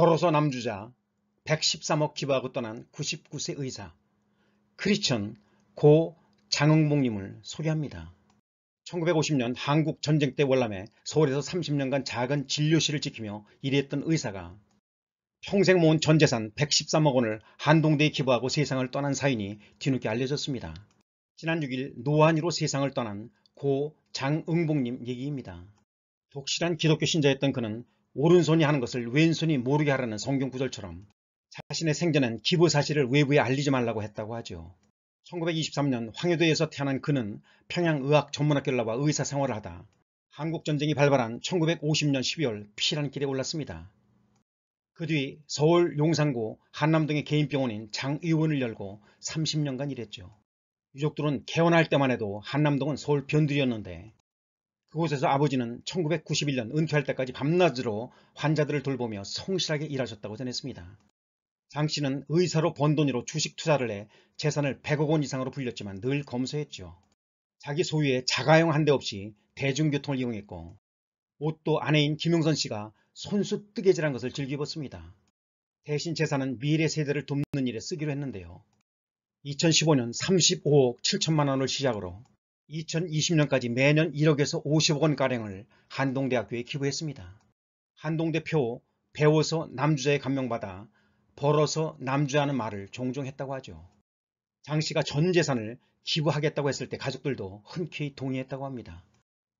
벌어서 남주자 113억 기부하고 떠난 99세 의사 크리천 고 장흥봉님을 소개합니다. 1950년 한국 전쟁 때 월남에 서울에서 30년간 작은 진료실을 지키며 일했던 의사가 평생 모은 전 재산 113억 원을 한동대에 기부하고 세상을 떠난 사인이 뒤늦게 알려졌습니다. 지난 6일 노안이로 세상을 떠난 고 장응봉님 얘기입니다. 독실한 기독교 신자였던 그는 오른손이 하는 것을 왼손이 모르게 하라는 성경 구절처럼 자신의 생전엔 기부 사실을 외부에 알리지 말라고 했다고 하죠. 1923년 황해도에서 태어난 그는 평양의학 전문학교를 나와 의사 생활을 하다 한국전쟁이 발발한 1950년 12월 피란 길에 올랐습니다. 그 뒤 서울 용산구 한남동의 개인병원인 장의원을 열고 30년간 일했죠. 유족들은 개원할 때만 해도 한남동은 서울 변두리였는데 그곳에서 아버지는 1991년 은퇴할 때까지 밤낮으로 환자들을 돌보며 성실하게 일하셨다고 전했습니다. 장 씨는 의사로 번 돈으로 주식 투자를 해 재산을 100억 원 이상으로 불렸지만 늘 검소했죠. 자기 소유의 자가용 한 대 없이 대중교통을 이용했고 옷도 아내인 김용선 씨가 손수 뜨개질한 것을 즐겨 입었습니다. 대신 재산은 미래 세대를 돕는 일에 쓰기로 했는데요. 2015년 35억 7천만 원을 시작으로 2020년까지 매년 1억에서 50억 원가량을 한동대학교에 기부했습니다. 한동대표 배워서 남주자에 감명받아 벌어서 남주하는 말을 종종 했다고 하죠. 장 씨가 전 재산을 기부하겠다고 했을 때 가족들도 흔쾌히 동의했다고 합니다.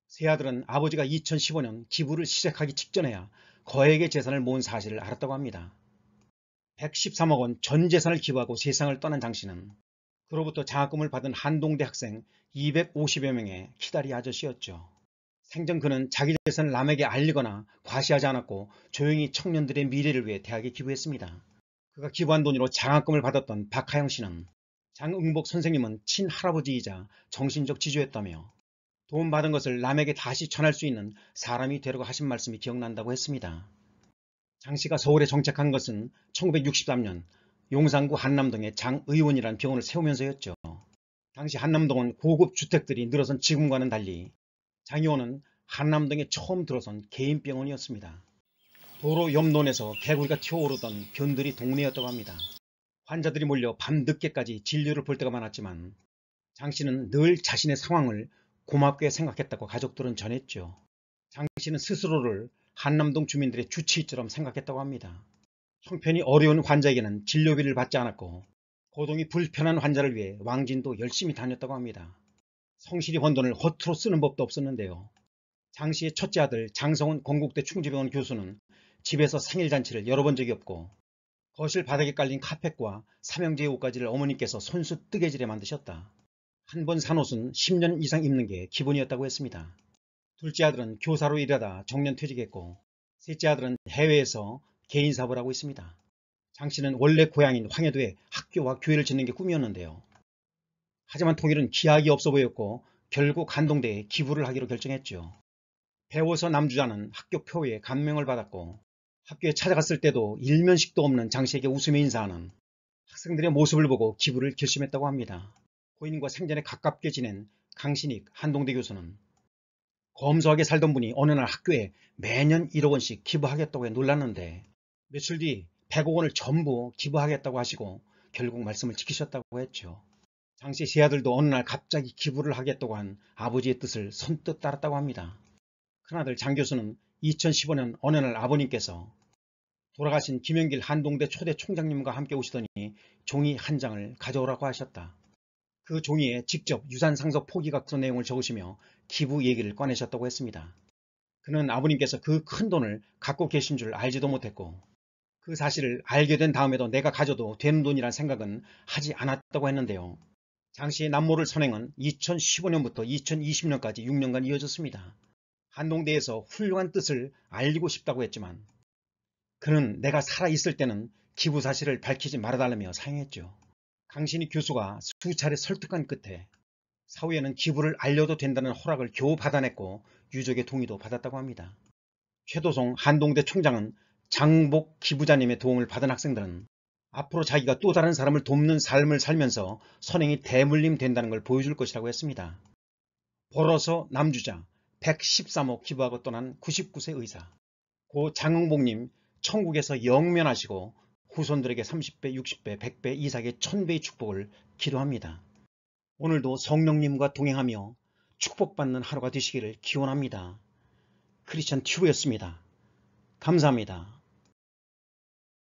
세 아들은 아버지가 2015년 기부를 시작하기 직전에야 거액의 재산을 모은 사실을 알았다고 합니다. 113억 원 전 재산을 기부하고 세상을 떠난 장 씨는 그로부터 장학금을 받은 한동대 학생 250여 명의 키다리 아저씨였죠. 생전 그는 자기 재산을 남에게 알리거나 과시하지 않았고 조용히 청년들의 미래를 위해 대학에 기부했습니다. 그가 기부한 돈으로 장학금을 받았던 박하영 씨는 장응복 선생님은 친할아버지이자 정신적 지주였다며 도움 받은 것을 남에게 다시 전할 수 있는 사람이 되려고 하신 말씀이 기억난다고 했습니다. 장 씨가 서울에 정착한 것은 1963년 용산구 한남동에 장의원이라는 병원을 세우면서였죠. 당시 한남동은 고급 주택들이 늘어선 지금과는 달리 장 의원은 한남동에 처음 들어선 개인 병원이었습니다. 도로 옆론에서 개구리가 튀어오르던 변들이 동네였다고 합니다. 환자들이 몰려 밤늦게까지 진료를 볼 때가 많았지만 장 씨는 늘 자신의 상황을 고맙게 생각했다고 가족들은 전했죠. 장 씨는 스스로를 한남동 주민들의 주치의처럼 생각했다고 합니다. 형편이 어려운 환자에게는 진료비를 받지 않았고 고동이 불편한 환자를 위해 왕진도 열심히 다녔다고 합니다. 성실히 번 돈을 허투루 쓰는 법도 없었는데요. 장 씨의 첫째 아들 장성훈 건국대 충주병원 교수는 집에서 생일잔치를 열어본 적이 없고 거실 바닥에 깔린 카펫과 삼형제의 옷가지를 어머니께서 손수 뜨개질에 만드셨다. 한 번 산 옷은 10년 이상 입는 게 기본이었다고 했습니다. 둘째 아들은 교사로 일하다 정년 퇴직했고 셋째 아들은 해외에서 개인 사업을 하고 있습니다. 장 씨는 원래 고향인 황해도에 학교와 교회를 짓는 게 꿈이었는데요. 하지만 통일은 기약이 없어 보였고 결국 한동대에 기부를 하기로 결정했죠. 배워서 남주자는 학교 표에 감명을 받았고 학교에 찾아갔을 때도 일면식도 없는 장 씨에게 웃으며 인사하는 학생들의 모습을 보고 기부를 결심했다고 합니다. 고인과 생전에 가깝게 지낸 강신익 한동대 교수는 검소하게 살던 분이 어느 날 학교에 매년 1억 원씩 기부하겠다고 해 놀랐는데 며칠 뒤 100억 원을 전부 기부하겠다고 하시고 결국 말씀을 지키셨다고 했죠. 장씨 세 아들도 어느 날 갑자기 기부를 하겠다고 한 아버지의 뜻을 선뜻 따랐다고 합니다. 큰아들 장 교수는 2015년 어느 날 아버님께서 돌아가신 김영길 한동대 초대 총장님과 함께 오시더니 종이 한 장을 가져오라고 하셨다. 그 종이에 직접 유산상속 포기각서 내용을 적으시며 기부 얘기를 꺼내셨다고 했습니다. 그는 아버님께서 그 큰 돈을 갖고 계신 줄 알지도 못했고 그 사실을 알게 된 다음에도 내가 가져도 되는 돈이란 생각은 하지 않았다고 했는데요. 장씨의 남모를 선행은 2015년부터 2020년까지 6년간 이어졌습니다. 한동대에서 훌륭한 뜻을 알리고 싶다고 했지만 그는 내가 살아있을 때는 기부 사실을 밝히지 말아달라며 사용했죠. 강신희 교수가 수차례 설득한 끝에 사후에는 기부를 알려도 된다는 허락을 겨우 받아냈고 유족의 동의도 받았다고 합니다. 최도송 한동대 총장은 장복 기부자님의 도움을 받은 학생들은 앞으로 자기가 또 다른 사람을 돕는 삶을 살면서 선행이 대물림 된다는 걸 보여줄 것이라고 했습니다. 벌어서 남주자 113억 기부하고 떠난 99세 의사 고 장흥복님 천국에서 영면하시고 후손들에게 30배, 60배, 100배, 이삭의 1000배의 축복을 기도합니다. 오늘도 성령님과 동행하며 축복받는 하루가 되시기를 기원합니다. 크리스천 튜브였습니다. 감사합니다.